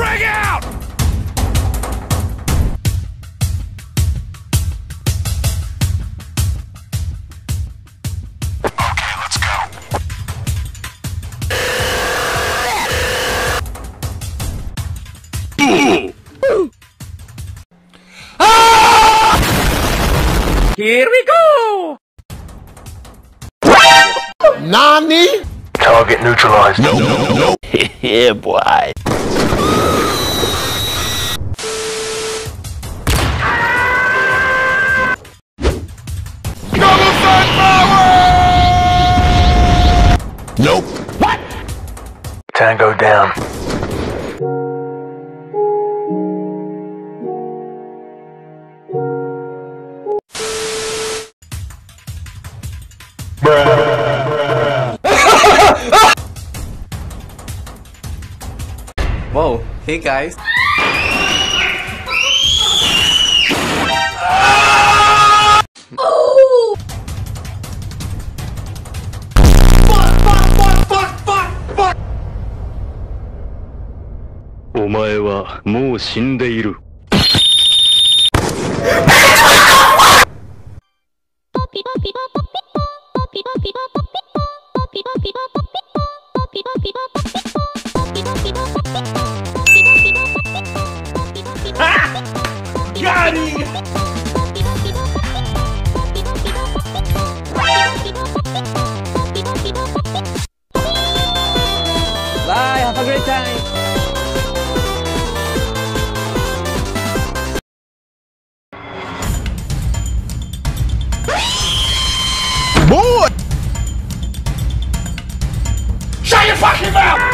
Drag out! Okay, let's go. Here we go! Nani? Target neutralized. No, no, no. yeah, boy. Double sun power! Nope. What? Tango down. Whoa, hey guys. Fuck! お前はもう死んでいる。Got him! Bye, have a great time. Boy! Shut your fucking mouth!